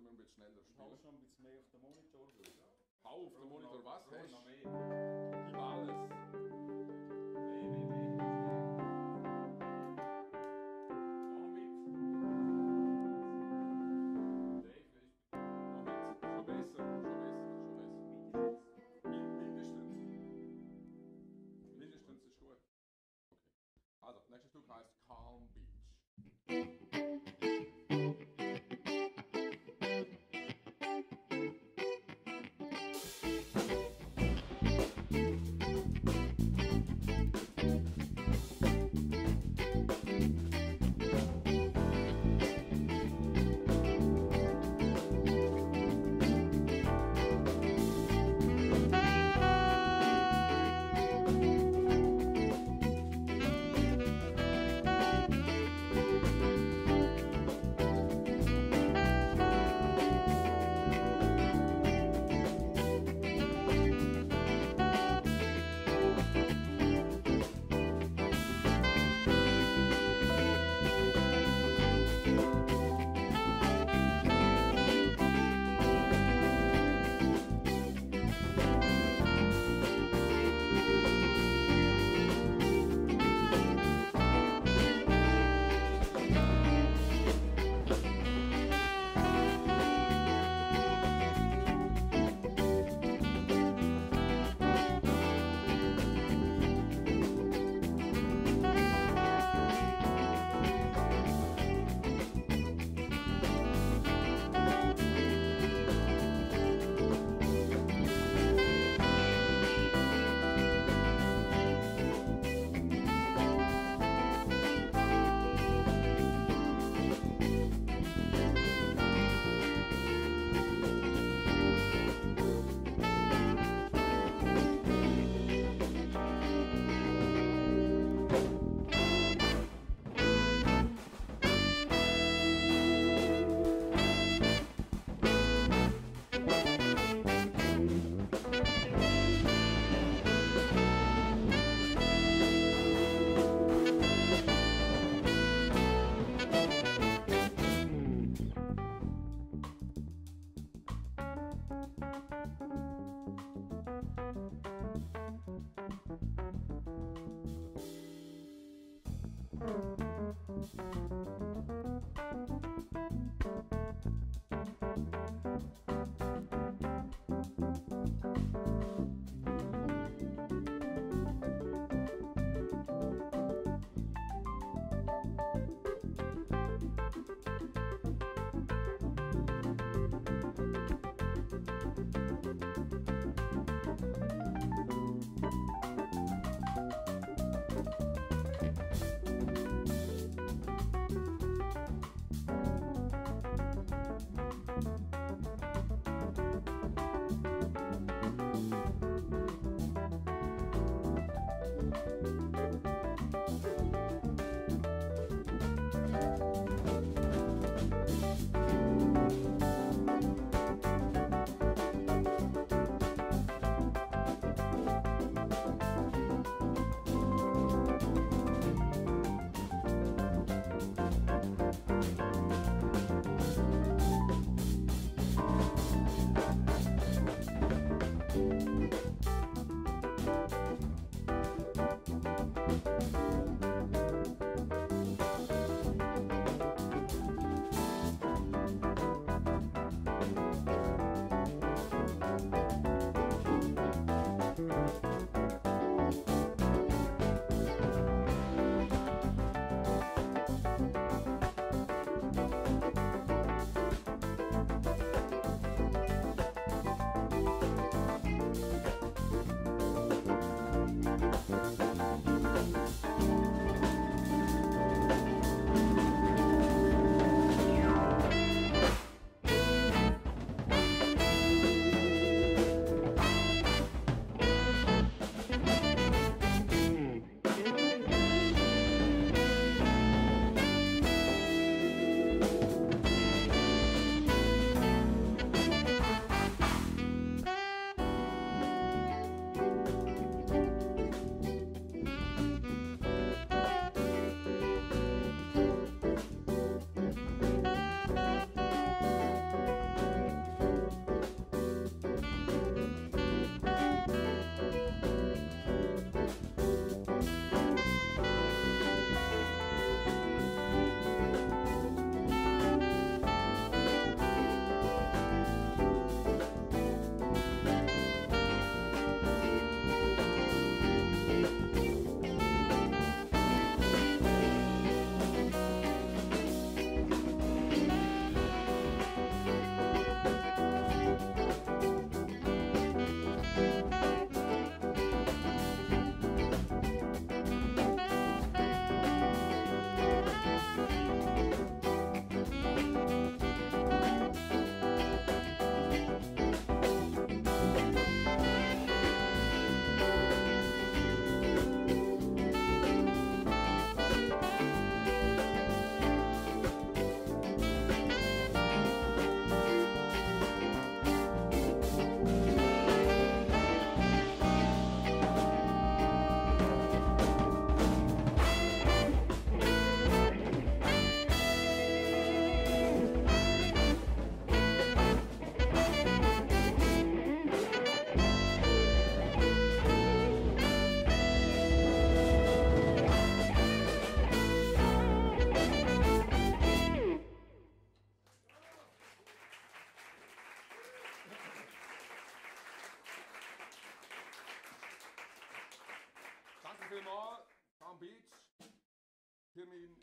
Schneller Ich habe spielen. schon ein bisschen mehr auf den Monitor. Hau auf den Monitor, was hast du? Gib alles.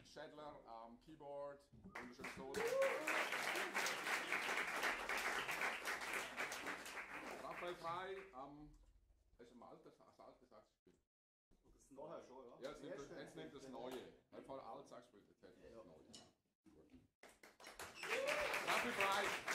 Schädler am Keyboard, wunderschönes Solo. Raphael Frei am, das ist ein altes, das alte Sax gespielt. Vorher schon, ja? Ja, jetzt nimmt, das, jetzt nimmt das Neue. Vorher alt Sax gespielt, jetzt er das Neue. Gut. Raphael Frei.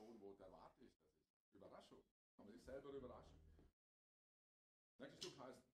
Ton, wo der Wart ist. Das ist Überraschung. Kann sich selber überraschen. Nächstes Stück heißt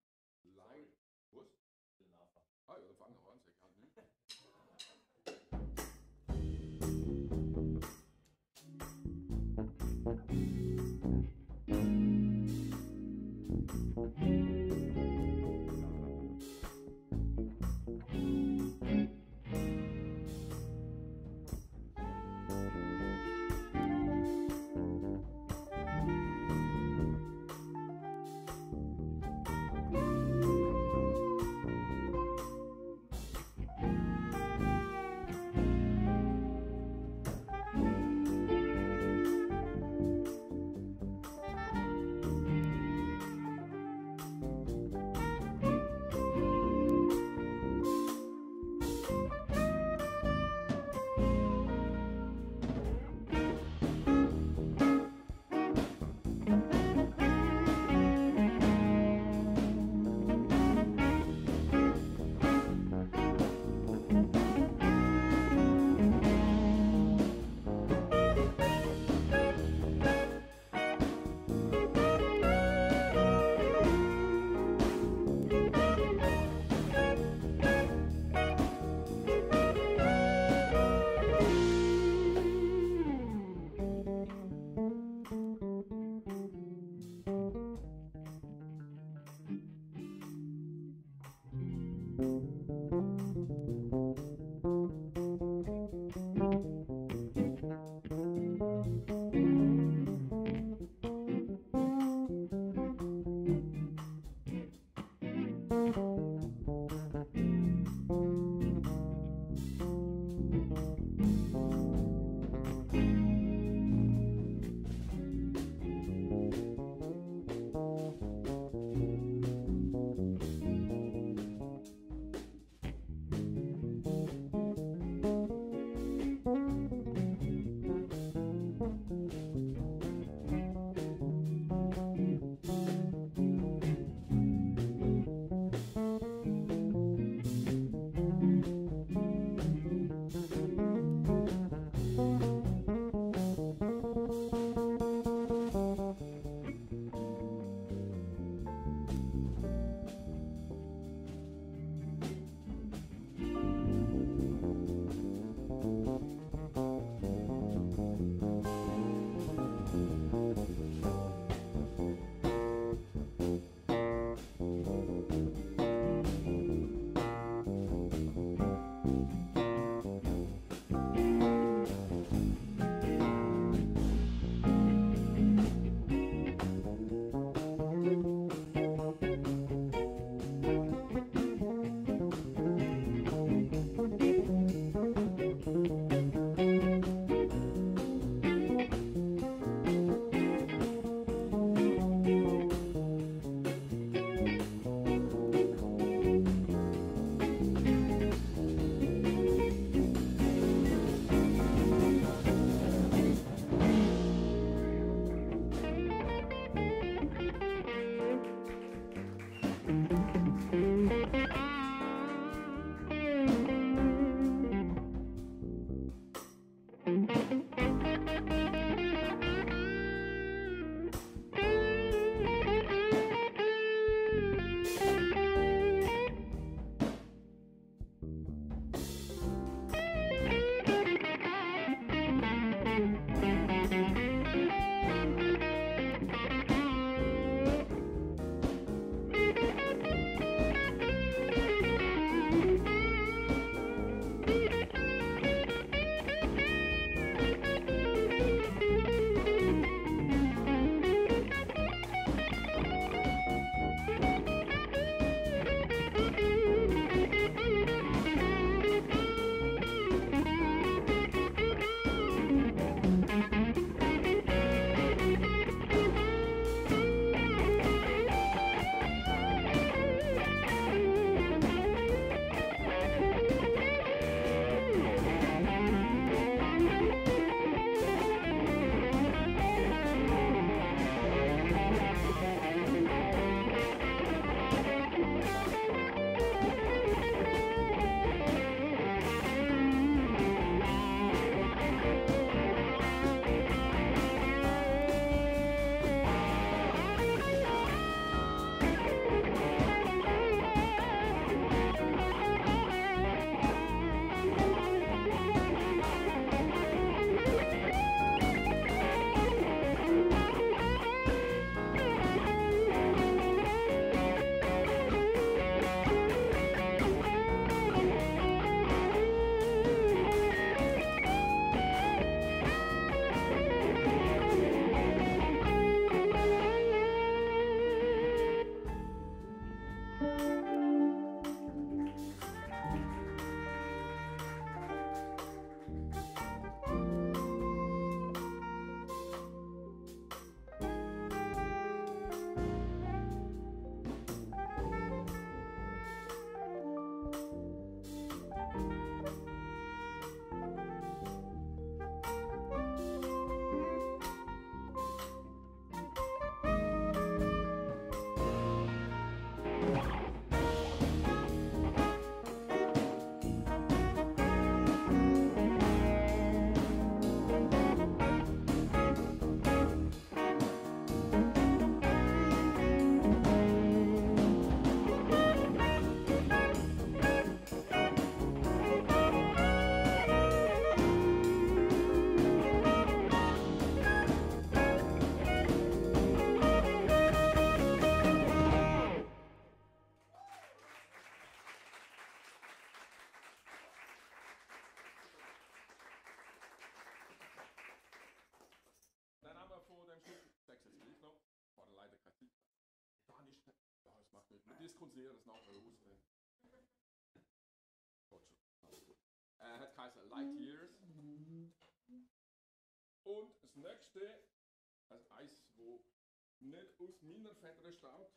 aus meiner Feder stammt,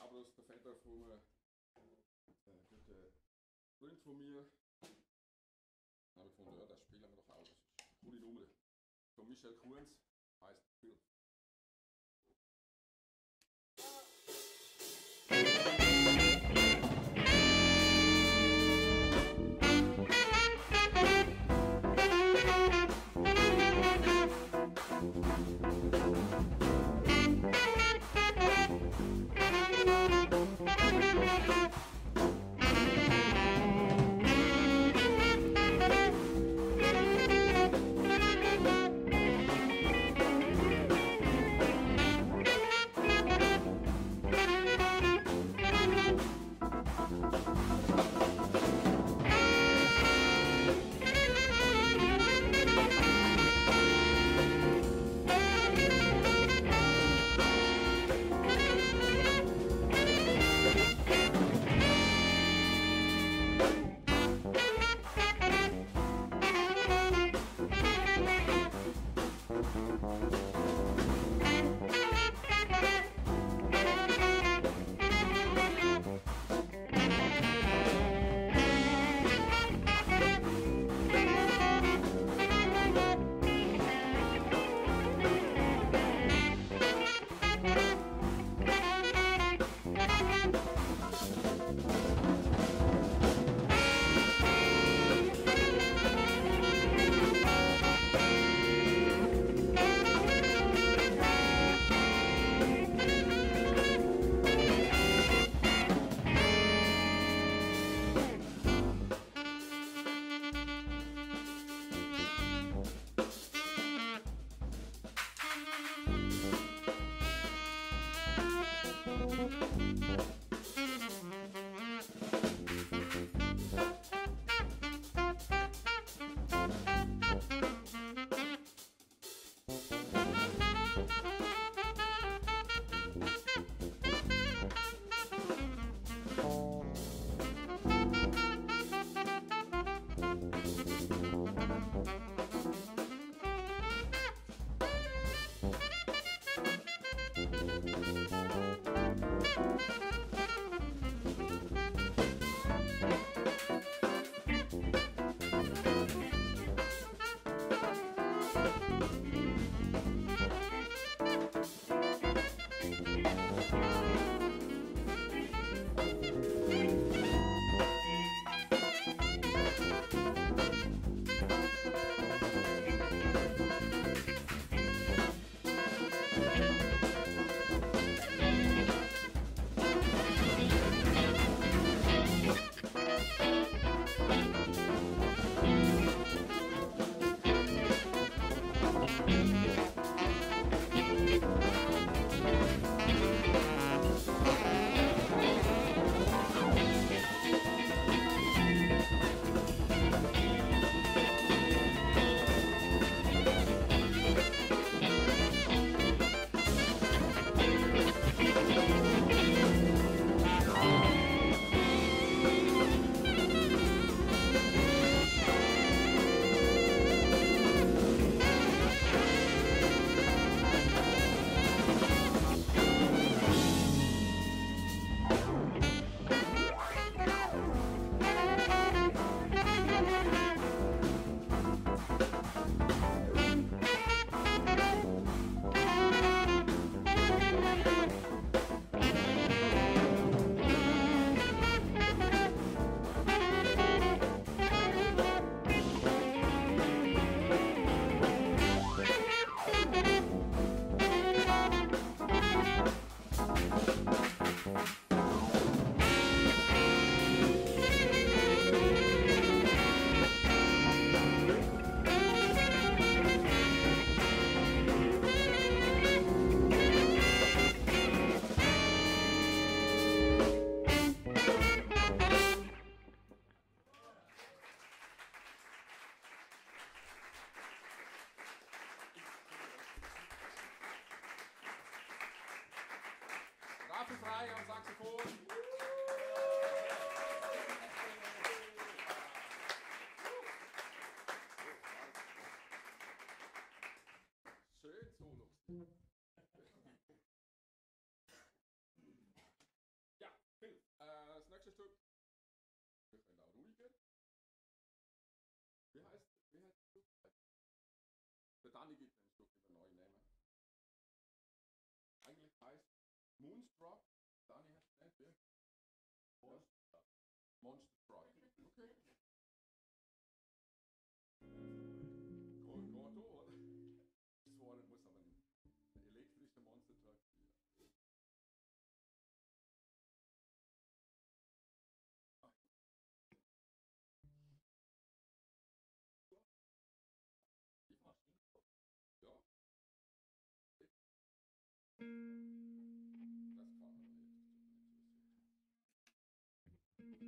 aber aus der Feder von einem äh, guten Freund von mir. Da habe ich gefunden, ja, das spielen wir doch auch. Das ist eine coole Nummer. Von Michel Kuhns heißt Phil.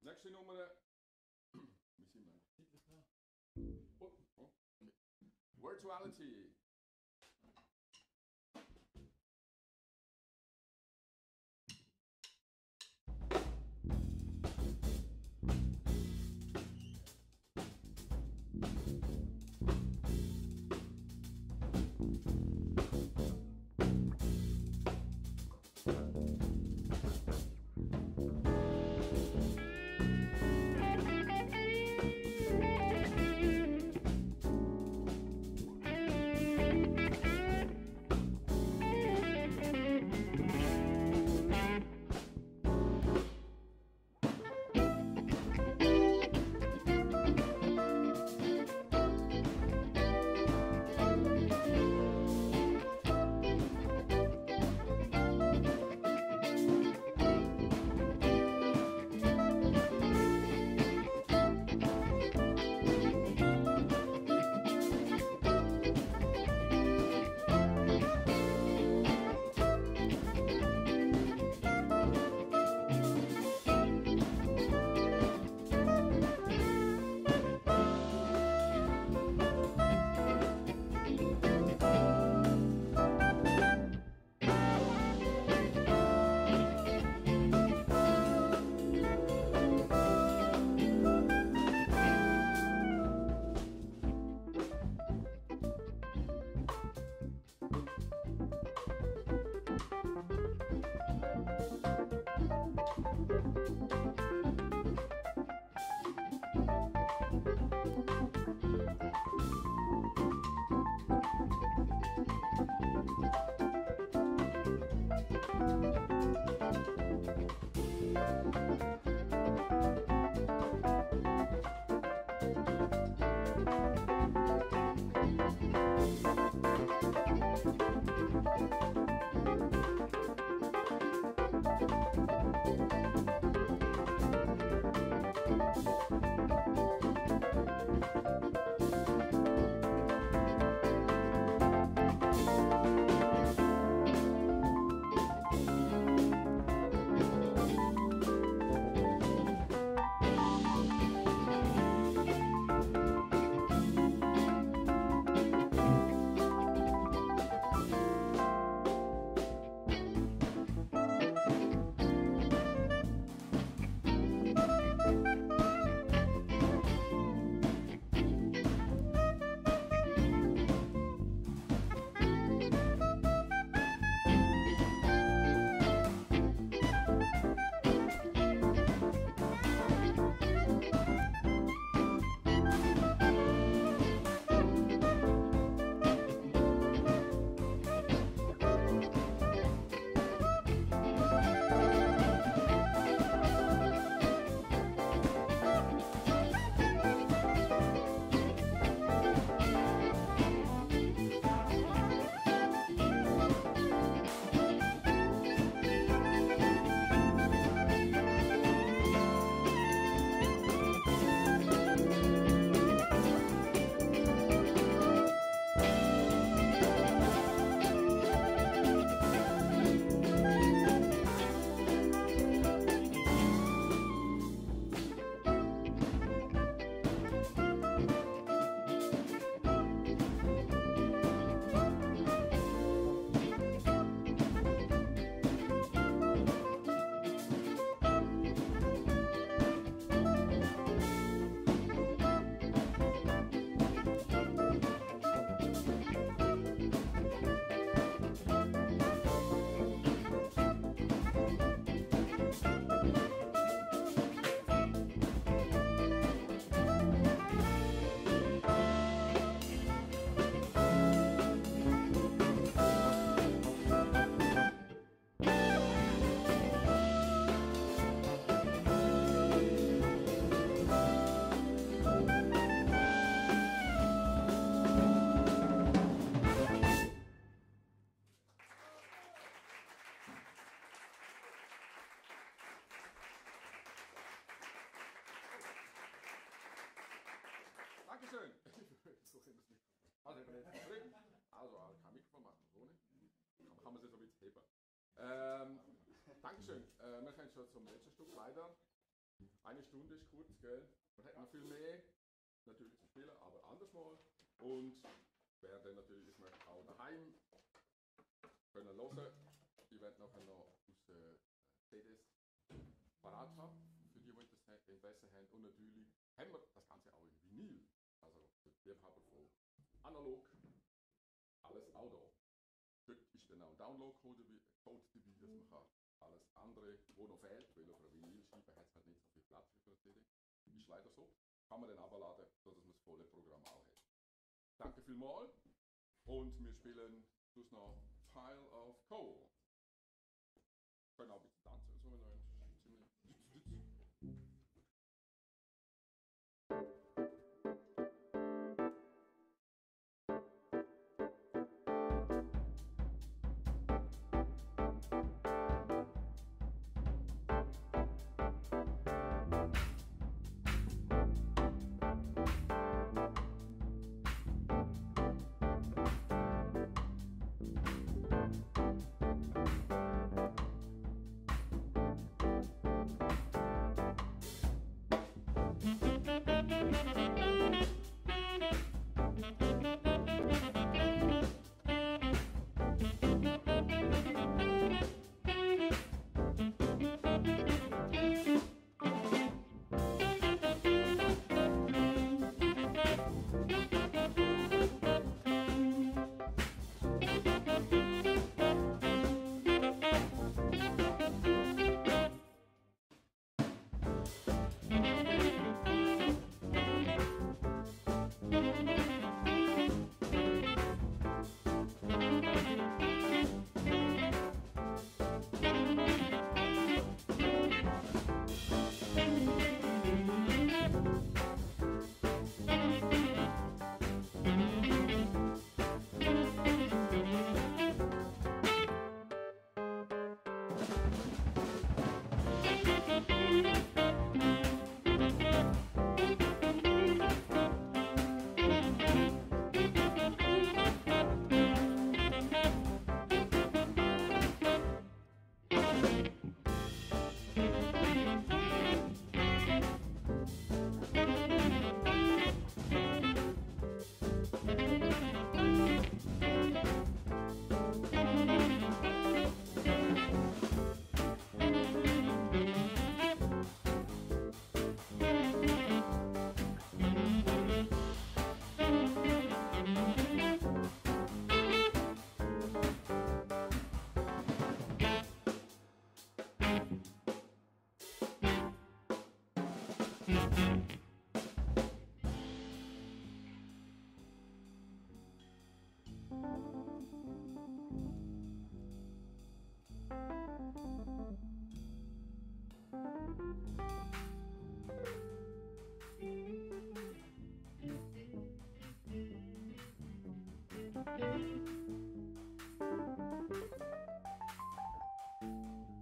Next thing I'm gonna, let me see my, oh, oh. virtuality. Ähm, Dankeschön. Äh, wir kommen schon zum letzten Stück leider. Eine Stunde ist kurz, gell? Wir hätten noch viel mehr natürlich zu spielen, aber anders mal. Und wer dann natürlich das möchte, auch daheim können hören. Ich werde nachher noch aus äh, CDs parat haben, für die, die Interesse Interesse haben. Und natürlich haben wir das Ganze auch in Vinyl. Also die Liebhaber von analog, alles auch da. Dort ist dann auch ein Download-Code Code dabei, dass man kann alles andere, wo noch fehlt, weil auf einer Vinylscheibe hat es halt nicht so viel Platz für eine CD. Ist leider so. Kann man dann abladen, sodass man das volle Programm auch hat. Danke vielmals und wir spielen Schluss noch Pile of Coal. Können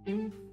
Mm-hmm.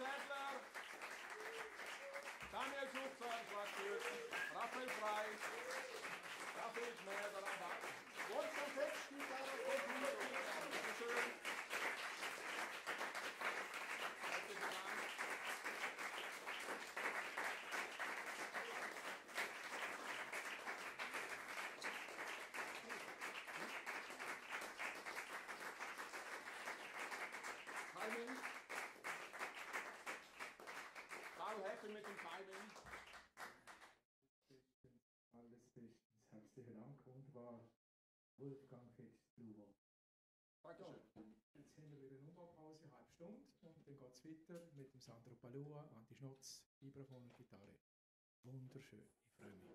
Sedler, Daniel Schubser, Raphael Preis, Raphael Schmäder, mit dem Timing. Bestens, alles bestens. Herzlichen Dank, wunderbar. Wolfgang Fetsch, Bluewald. Dankeschön. Jetzt haben wir wieder eine Umbaupause, eine halbe Stunde. Und dann geht es weiter mit dem Sandro Palua, Anti Schnotz, Vibraphon und Gitarre. Wunderschön, ich freue mich.